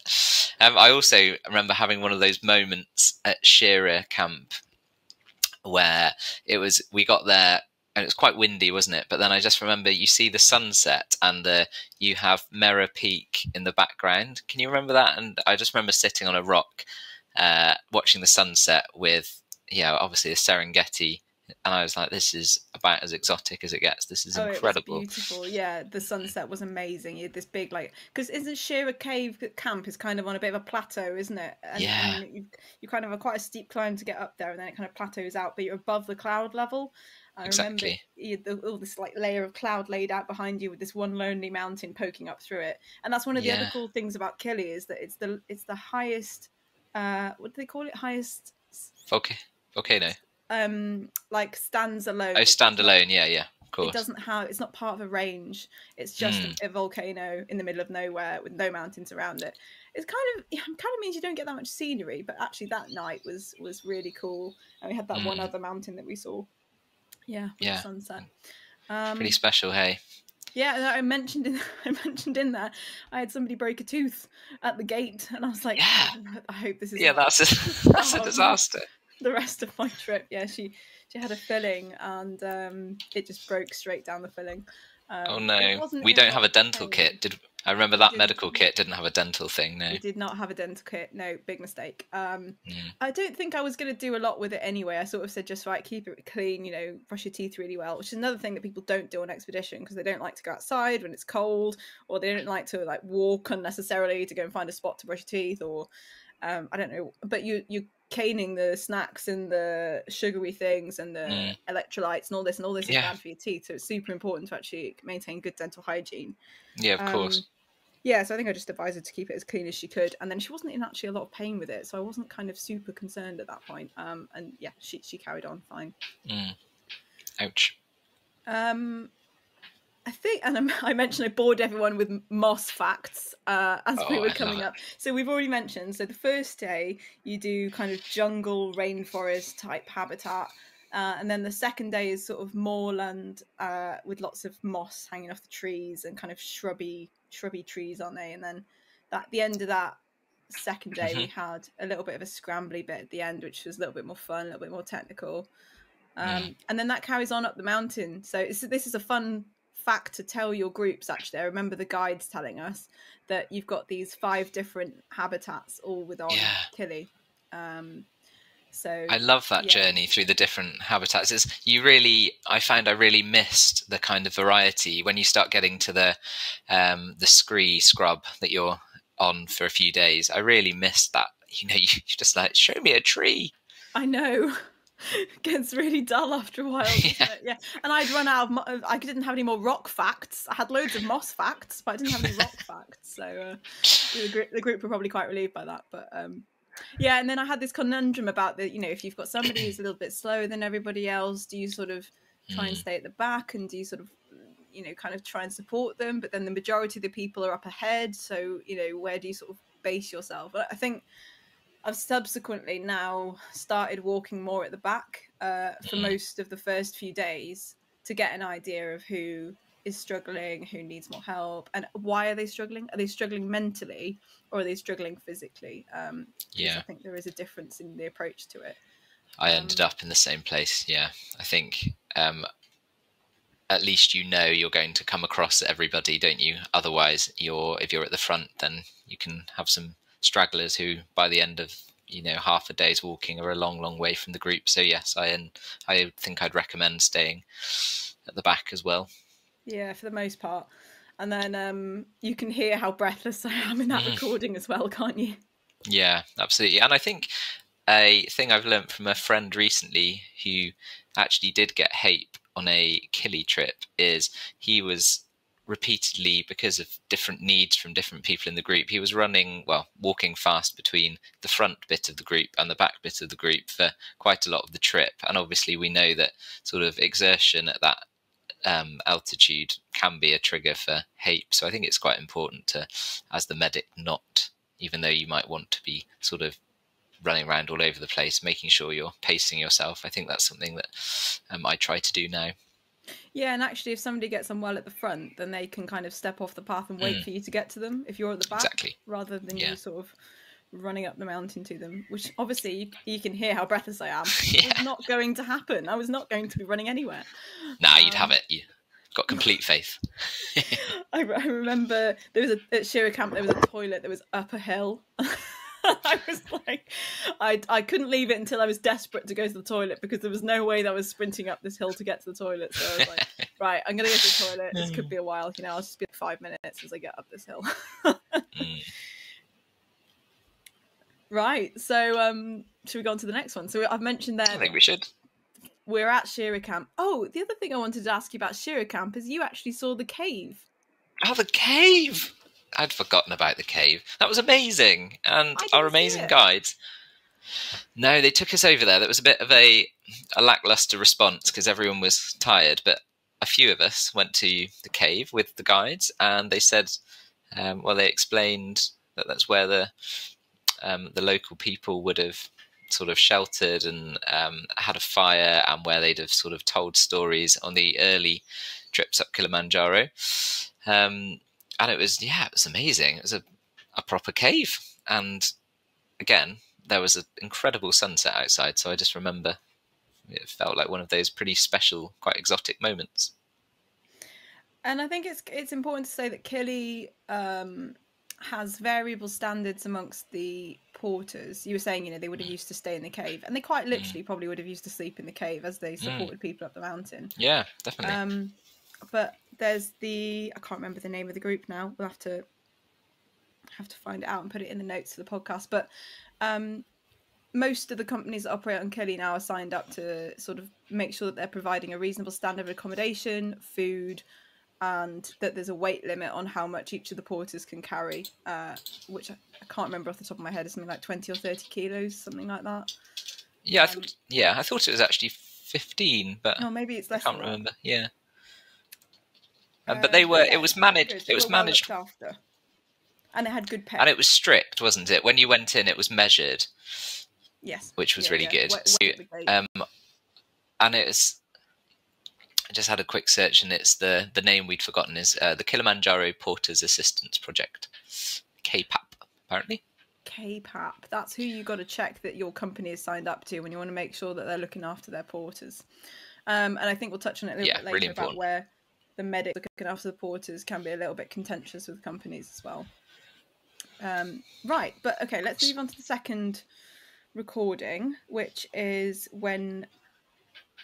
Um, I also remember having one of those moments at Shira Camp where it was we got there and it was quite windy, wasn't it? But then I just remember you see the sunset and the you have Meru Peak in the background. Can you remember that? And I just remember sitting on a rock, uh, watching the sunset with yeah, obviously the Serengeti. And I was like, "This is about as exotic as it gets. This is Oh, it was incredible." beautiful. Yeah, the sunset was amazing. You had this big like because isn't Shira Cave camp is kind of on a bit of a plateau, isn't it? And, Yeah. and you, you kind of have quite a steep climb to get up there, and then it kind of plateaus out, but you're above the cloud level. I remember Exactly. you had the, all this like layer of cloud laid out behind you with this one lonely mountain poking up through it, and that's one of the other cool things about Kili is that it's the it's the highest. Uh, what do they call it? Highest Volca- volcano. Um like stands alone. Oh, stand alone. Yeah, yeah, of course. it doesn't have it's not part of a range it's just Mm. a volcano in the middle of nowhere with no mountains around it it's kind of it kind of means you don't get that much scenery but actually that night was was really cool and we had that one Mm. other mountain that we saw yeah Yeah. sunset um Pretty special, hey. yeah i mentioned in i mentioned in there i had somebody break a tooth at the gate and i was like Yeah. i hope this is Yeah, that's a, that's a disaster. the rest of my trip. Yeah, she she had a filling and um, it just broke straight down the filling. Um, Oh no, we don't have a dental kit. Did I remember that medical kit didn't have a dental thing? No. We did not have a dental kit. No, big mistake. Um, Mm. I don't think I was going to do a lot with it anyway. I sort of said just right, keep it clean. You know, brush your teeth really well, which is another thing that people don't do on expedition because they don't like to go outside when it's cold, or they don't like to like walk unnecessarily to go and find a spot to brush your teeth, or um, I don't know. But you you caning the snacks and the sugary things and the Mm. electrolytes and all this and all this is Yeah. bad for your teeth. So it's super important to actually maintain good dental hygiene. Yeah, of course. Um, yeah, so I think I just advised her to keep it as clean as she could, and then she wasn't in actually a lot of pain with it, so I wasn't kind of super concerned at that point. Um, and yeah, she she carried on fine. Mm. Ouch. Um, I think, and I'm- I mentioned I bored everyone with moss facts uh, as we Oh, were coming up. So we've already mentioned. So the first day you do kind of jungle rainforest type habitat. Uh, and then the second day is sort of moorland uh, with lots of moss hanging off the trees and kind of shrubby, shrubby trees, aren't they? And then at the end of that second day, we had a little bit of a scrambly bit at the end, which was a little bit more fun, a little bit more technical. Um, Mm. And then that carries on up the mountain. So it's, this is a fun fact to tell your groups. Actually, I remember the guides telling us that you've got these five different habitats all with on Yeah. Kili. Um, so I love that yeah. journey through the different habitats. It's you really I found I really missed the kind of variety when you start getting to the um the scree scrub that you're on for a few days. I really missed that. You know, you just like show me a tree. I know. Gets really dull after a while. Yeah. yeah. And I'd run out of. I didn't have any more rock facts. I had loads of moss facts, but I didn't have any rock facts. So uh, the, group, the group were probably quite relieved by that. But um, Yeah, and then I had this conundrum about the, you know, if you've got somebody who's a little bit slower than everybody else, do you sort of try and Mm. stay at the back and do you sort of, you know, kind of try and support them? But then the majority of the people are up ahead. So, you know, where do you sort of base yourself? I think I've subsequently now started walking more at the back uh, for Mm. most of the first few days to get an idea of who is struggling, who needs more help, and why are they struggling? Are they struggling mentally or are they struggling physically? Um, Yeah. I think there is a difference in the approach to it. I ended Um, up in the same place. Yeah, I think um, at least you know you're going to come across everybody, don't you? Otherwise, you're if you're at the front, then you can have some stragglers who, by the end of you know half a day's walking, are a long, long way from the group. So yes, I and I think I'd recommend staying at the back as well. Yeah, for the most part. And then um, you can hear how breathless I am in that Mm. recording as well, can't you? Yeah, absolutely. And I think a thing I've learned from a friend recently who actually did get HAPE on a Kili trip is he was repeatedly, because of different needs from different people in the group, he was running, well, walking fast between the front bit of the group and the back bit of the group for quite a lot of the trip. And obviously, we know that sort of exertion at that um, altitude can be a trigger for HAPE. So I think it's quite important to, as the medic, not even though you might want to be sort of running around all over the place, making sure you're pacing yourself. I think that's something that um, I try to do now. Yeah, and actually, if somebody gets on well at the front, then they can kind of step off the path and wait Mm. for you to get to them if you're at the back, Exactly. rather than Yeah. you sort of running up the mountain to them. Which obviously you, you can hear how breathless I am. Yeah. It's not going to happen. I was not going to be running anywhere. Nah, you'd have Um, it. You got complete faith. I, I remember there was a at Shira Camp there was a toilet that was up a hill. I was like, I I couldn't leave it until I was desperate to go to the toilet because there was no way that I was sprinting up this hill to get to the toilet. So I was like, right, I'm gonna go to the toilet. This could be a while, you know. I'll just be five minutes as I get up this hill. Mm. right. So um, should we go on to the next one? So I've mentioned there. I think we should. we're at Shira Camp. Oh, the other thing I wanted to ask you about Shira Camp is you actually saw the cave. Oh, the cave! I'd forgotten about the cave. That was amazing, and our amazing guides. No, they took us over there. That was a bit of a, a lackluster response because everyone was tired. But a few of us went to the cave with the guides, and they said, um, well, they explained that that's where the um, the local people would have sort of sheltered and um, had a fire, and where they'd have sort of told stories on the early trips up Kilimanjaro. Um, and it was yeah, it was amazing. It was a, a proper cave, and again, there was an incredible sunset outside. So I just remember it felt like one of those pretty special, quite exotic moments. And I think it's it's important to say that Kili um, has variable standards amongst the porters. You were saying, you know, they would have used to stay in the cave, and they quite literally probably would have used to sleep in the cave as they supported people up the mountain. Yeah, definitely. Um, but there's the I can't remember the name of the group now. We'll have to have to find it out and put it in the notes to the podcast. But um, most of the companies that operate on Kili now are signed up to sort of make sure that they're providing a reasonable standard of accommodation, food, and that there's a weight limit on how much each of the porters can carry, uh, which I, I can't remember off the top of my head. It's something like twenty or thirty kilos, something like that. yeah, I um, thought yeah, I thought it was actually fifteen, but Oh, maybe it's less. I can't than that. remember. Yeah. Um, Uh, but they were. It was managed. It was well managed, after. and it had good pay. and it was strict, wasn't it? When you went in, it was measured, yes, which was Yeah, really yeah. good. So, wet the gate. um, and it was. I just had a quick search, and it's the the name we'd forgotten is uh, the Kilimanjaro Porters Assistance Project, KPAP, apparently. KPAP. That's who you got to check that your company is signed up to when you want to make sure that they're looking after their porters. Um, and I think we'll touch on it a little Yeah, bit later really about important. where the medics looking after the porters can be a little bit contentious with companies as well. Um, right, but okay, let's move on to the second recording, which is when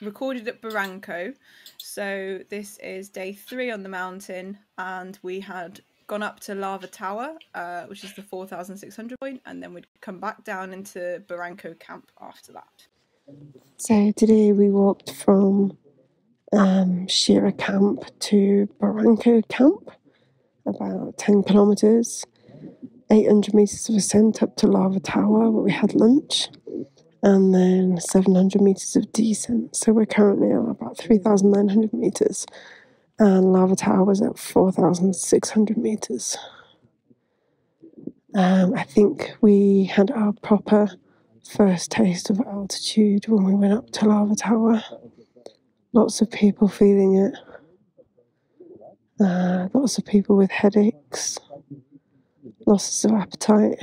recorded at Barranco. So this is day three on the mountain, and we had gone up to Lava Tower, uh, which is the 4,600 point, and then we'd come back down into Barranco camp after that. So today we walked from um, Shira Camp to Barranco Camp, about 10 kilometres. 800 meters of ascent up to Lava Tower where we had lunch, and then 700 meters of descent. So we're currently at about 3,900 meters, and Lava Tower was at 4,600 meters. Um, I think we had our proper first taste of altitude when we went up to Lava Tower. Lots of people feeling it. Uh, lots of people with headaches, losses of appetite,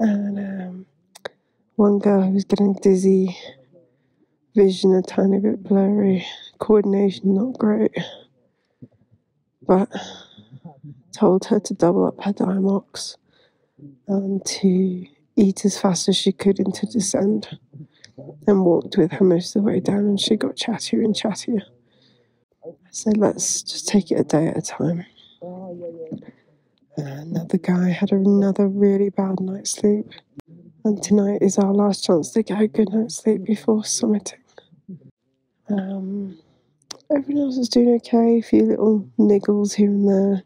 and um, one girl who was getting dizzy, vision a tiny bit blurry, coordination not great. But told her to double up her Diamox and to eat as fast as she could into descent and walked with her most of the way down and she got chattier and chattier. I said, let's just take it a day at a time. Another guy had another really bad night's sleep, and tonight is our last chance to get a good night's sleep before summiting. Um, everyone else is doing okay, a few little niggles here and there.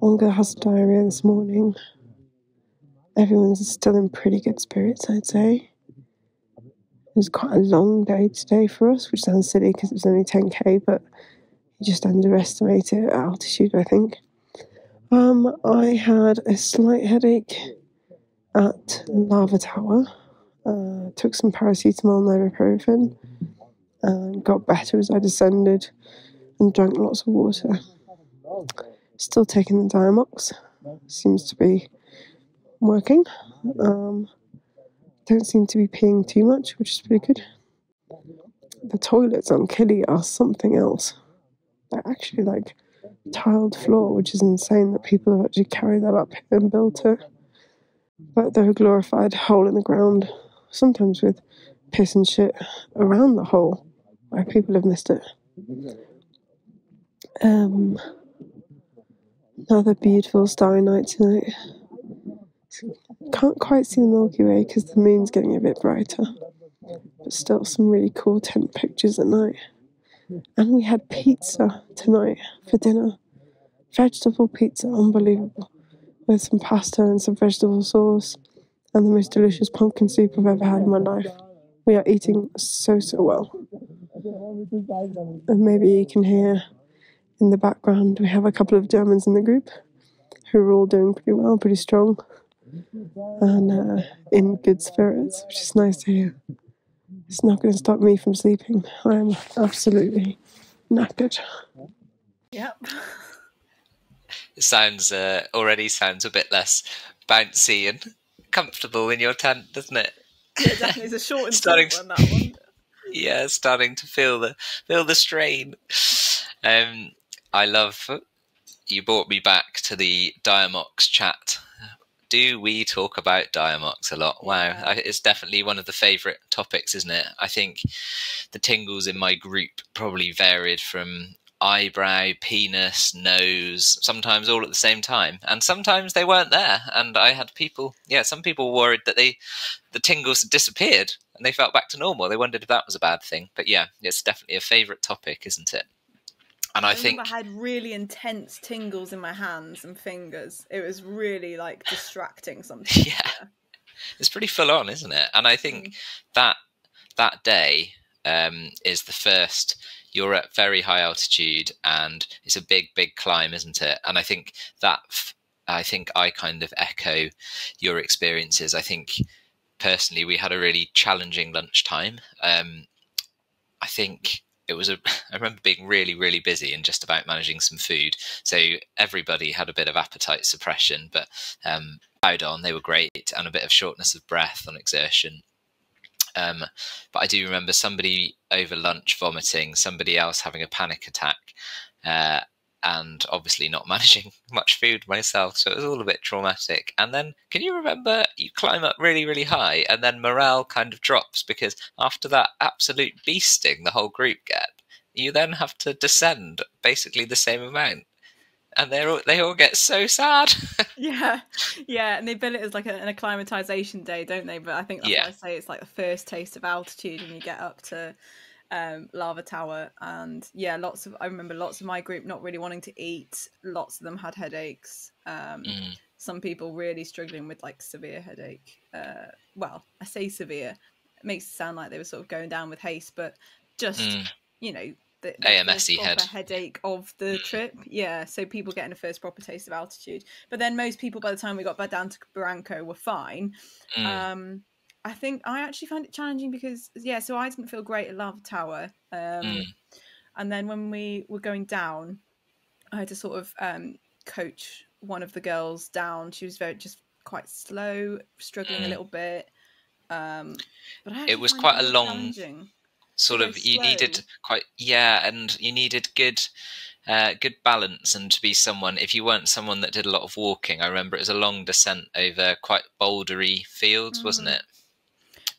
Girl has diarrhea this morning. Everyone's still in pretty good spirits, I'd say. It was quite a long day today for us, which sounds silly because it was only 10k, but you just underestimate it at altitude, I think. Um, I had a slight headache at Lava Tower. Uh, took some paracetamol and ibuprofen and got better as I descended and drank lots of water. Still taking the Diamox. Seems to be working. Um, don't seem to be peeing too much, which is pretty good. The toilets on Kili are something else. They're actually like tiled floor, which is insane that people have actually carried that up and built it. But they're a glorified hole in the ground, sometimes with piss and shit around the hole where people have missed it. Um, another beautiful starry night tonight. Can't quite see the Milky Way because the moon's getting a bit brighter, but still some really cool tent pictures at night. And we had pizza tonight for dinner. Vegetable pizza, unbelievable. With some pasta and some vegetable sauce and the most delicious pumpkin soup I've ever had in my life. We are eating so, so well. And maybe you can hear in the background we have a couple of Germans in the group who are all doing pretty well, pretty strong, and uh, in good spirits, which is nice to hear. It's not going to stop me from sleeping. I'm absolutely knackered. Yep. It sounds uh, already sounds a bit less bouncy and comfortable in your tent, doesn't it? Yeah, definitely. It's a short and Starting sweet one, that one. yeah, starting to feel the feel the strain. Um, I love you brought me back to the Diamox chat. Do we talk about Diamox a lot? Wow, I, it's definitely one of the favourite topics, isn't it? I think the tingles in my group probably varied from eyebrow, penis, nose, sometimes all at the same time, and sometimes they weren't there. And I had people, yeah, some people worried that they the tingles had disappeared and they felt back to normal. They wondered if that was a bad thing. But yeah, it's definitely a favourite topic, isn't it? And I, I think I had really intense tingles in my hands and fingers. It was really like distracting sometimes. Yeah. it's pretty full on, isn't it? And I think Mm. that that day um, is the first. You're at very high altitude, and it's a big, big climb, isn't it? And I think that I think I kind of echo your experiences. I think personally we had a really challenging lunchtime. Um, I think it was a. I remember being really, really busy and just about managing some food. So everybody had a bit of appetite suppression, but um, on. They were great, and a bit of shortness of breath on exertion. Um, but I do remember somebody over lunch vomiting, somebody else having a panic attack, uh, and obviously not managing much food myself. So it was all a bit traumatic. And then, can you remember you climb up really, really high, and then morale kind of drops because after that absolute beasting the whole group get, you then have to descend basically the same amount. And they all they all get so sad. Yeah, yeah, and they bill it as like a, an acclimatization day, don't they? But I think that's Yeah. I say it's like the first taste of altitude and you get up to um, Lava Tower, and yeah, lots of I remember lots of my group not really wanting to eat. Lots of them had headaches. Um, Mm. some people really struggling with like severe headache. Uh, well, I say severe, it makes it sound like they were sort of going down with HACE, but just Mm. you know. The, the AMSE head. headache of the trip, yeah. So people getting a first proper taste of altitude, but then most people by the time we got back down to Barranco were fine. Mm. Um, I think I actually found it challenging because yeah, so I didn't feel great at Lava Tower. Um, Mm. And then when we were going down, I had to sort of um, coach one of the girls down. She was very just quite slow, struggling a Mm. little bit. Um, but I It was quite a long sort of you slow. needed quite yeah and you needed good uh, good balance and to be someone if you weren't someone that did a lot of walking i remember it was a long descent over quite bouldery fields wasn't Mm. it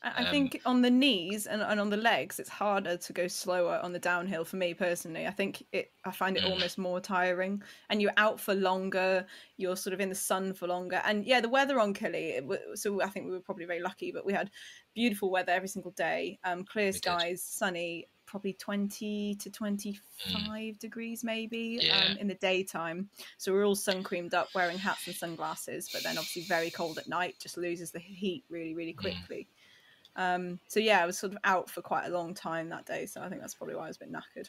I I Um, think on the knees and, and on the legs, it's harder to go slower on the downhill for me personally. I think it, I find it Mm. almost more tiring, and you're out for longer. You're sort of in the sun for longer, and yeah, the weather on Kili. It, so I think we were probably very lucky, but we had beautiful weather every single day. Um, clear skies, sunny, probably twenty to twenty-five degrees maybe Mm. Yeah. um, in the daytime. So we're all sun creamed up, wearing hats and sunglasses, but then obviously very cold at night. Just loses the heat really, really Mm. Um, so yeah, I was sort of out for quite a long time that day, so I think that's probably why I was a bit knackered.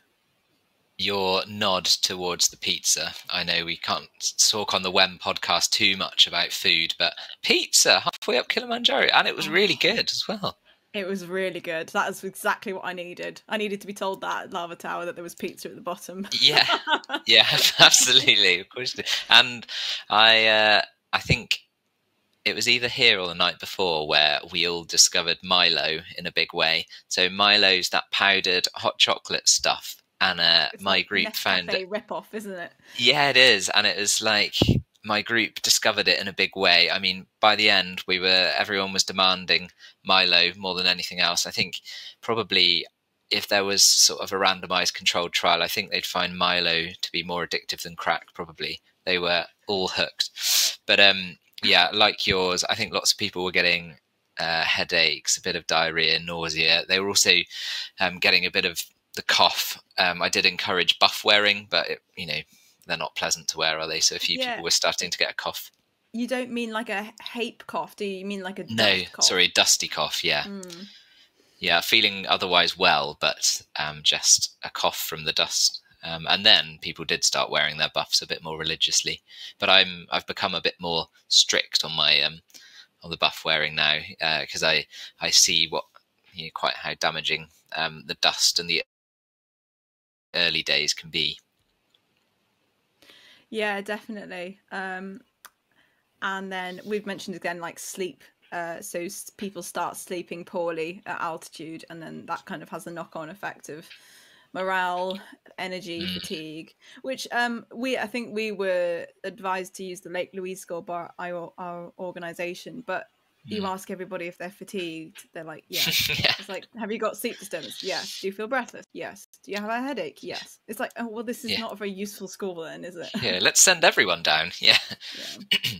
your nod towards the pizza i know we can't talk on the wem podcast too much about food but pizza halfway up kilimanjaro and it was really good as well It was really good. That is exactly what I needed. I needed to be told that at Lava Tower that there was pizza at the bottom. yeah yeah absolutely of course and i uh i think it was either here or the night before where we all discovered milo in a big way. So milo's that powdered hot chocolate stuff and uh my like group found it Nescafe rip-off, isn't it? yeah it is. And it was like my group discovered it in a big way. I mean by the end we were everyone was demanding milo more than anything else. I think probably if there was sort of a randomized controlled trial i think they'd find milo to be more addictive than crack probably. They were all hooked. But um yeah like yours i think lots of people were getting uh, headaches a bit of diarrhea nausea they were also um, getting a bit of the cough um, i did encourage buff wearing but it, you know they're not pleasant to wear are they so a few Yeah. people were starting to get a cough You don't mean like a HAPE cough, do you? You mean like a no dust cough? sorry dusty cough yeah Mm. yeah feeling otherwise well but um, just a cough from the dust um, and then people did start wearing their buffs a bit more religiously but i'm i've become a bit more strict on my um on the buff wearing now because i i see what you know, quite how damaging um the dust and the early days can be Yeah, definitely. Um, and then we've mentioned again like sleep. Uh, so people start sleeping poorly at altitude, and then that kind of has a knock-on effect of morale, energy, Mm. fatigue. Which um, we I think we were advised to use the Lake Louise score by our, our organization, but you Mm. ask everybody if they're fatigued, they're like, yeah. yeah It's like, have you got sleep disturbance? Yes. Do you feel breathless? Yes. Do you have a headache? Yes. It's like, oh well, this is Yeah. not a very useful score then, is it? yeah let's send everyone down yeah yeah.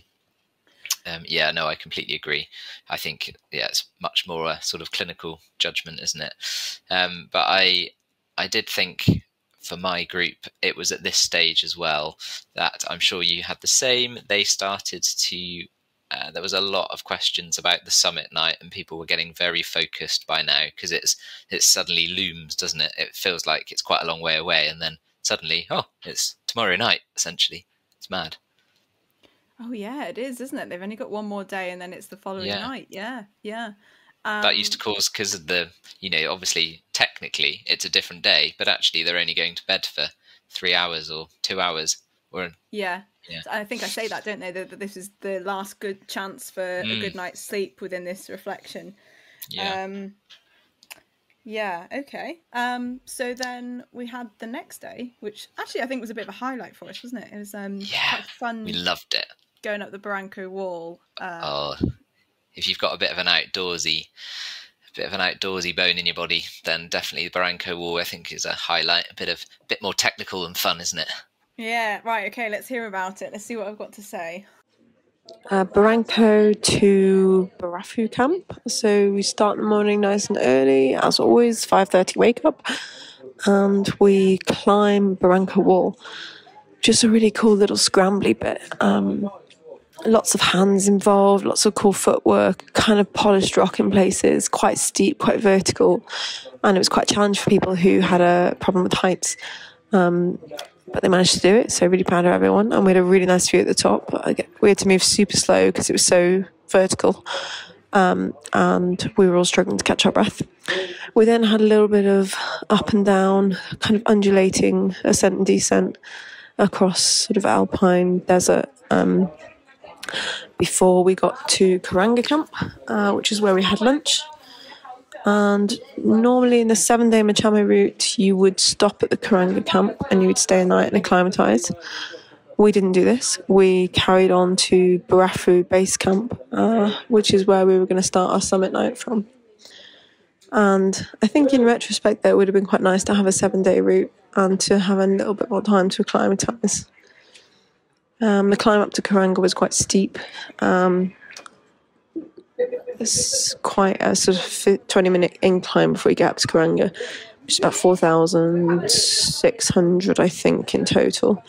Um, yeah, no, I completely agree. I think yeah, it's much more a sort of clinical judgment, isn't it? Um, but I, I did think for my group, it was at this stage as well that I'm sure you had the same. They started to. Uh, there was a lot of questions about the summit night, and people were getting very focused by now because it's it suddenly looms, doesn't it? It feels like it's quite a long way away, and then suddenly, oh, it's tomorrow night. Essentially, it's mad. Oh yeah, it is, isn't it? They've only got one more day, and then it's the following Yeah. night. Yeah, yeah. Um, that used to cause because of the you know obviously technically it's a different day but actually they're only going to bed for three hours or two hours or Yeah. Yeah. I think I say that, don't they? That, that this is the last good chance for a Mm. good night's sleep within this reflection. yeah Um, yeah. Okay. Um, so then we had the next day, which actually I think was a bit of a highlight for us, wasn't it? It was um Yeah, quite fun we loved it going up the Barranco wall. Uh, oh if you've got a bit of an outdoorsy a bit of an outdoorsy bone in your body then definitely the barranco wall i think is a highlight a bit of a bit more technical and fun isn't it Yeah. Right. Okay. Let's hear about it. Let's see what I've got to say. uh, Barranco to Barafu camp. So we start in the morning nice and early, as always, 5.30 wake up, and we climb Barranco Wall. Just a really cool little scrambly bit. Um, lots of hands involved, lots of cool footwork, kind of polished rock in places, quite steep, quite vertical. And it was quite a challenge for people who had a problem with heights. Um, but they managed to do it. So really proud of everyone. And we had a really nice view at the top. We had to move super slow because it was so vertical. Um, and we were all struggling to catch our breath. We then had a little bit of up and down, kind of undulating ascent and descent across sort of alpine desert um, before we got to Karanga Camp, uh, which is where we had lunch. And normally in the seven day Machame route, you would stop at the Karanga camp and you would stay a night and acclimatise. We didn't do this. We carried on to Barafu Base Camp, uh, which is where we were going to start our summit night from. And I think in retrospect, that would have been quite nice to have a seven day route and to have a little bit more time to acclimatise. Um, the climb up to Karanga was quite steep. Um, it's quite a sort of 20 minute incline before you get up to Karanga, which is about 4,600, I think, in total.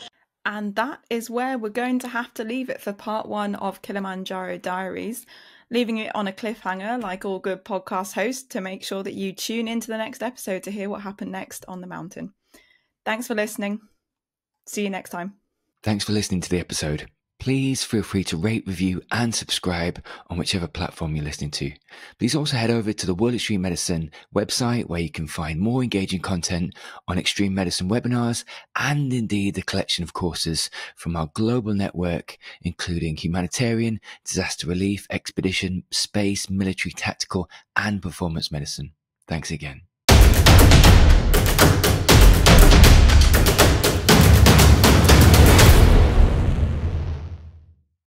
And that is where we're going to have to leave it for part one of Kilimanjaro Diaries, leaving it on a cliffhanger, like all good podcast hosts, to make sure that you tune into the next episode to hear what happened next on the mountain. Thanks for listening. See you next time. Thanks for listening to the episode please feel free to rate, review, and subscribe on whichever platform you're listening to. Please also head over to the World Extreme Medicine website where you can find more engaging content on extreme medicine webinars and indeed the collection of courses from our global network, including humanitarian, disaster relief, expedition, space, military, tactical, and performance medicine. Thanks again.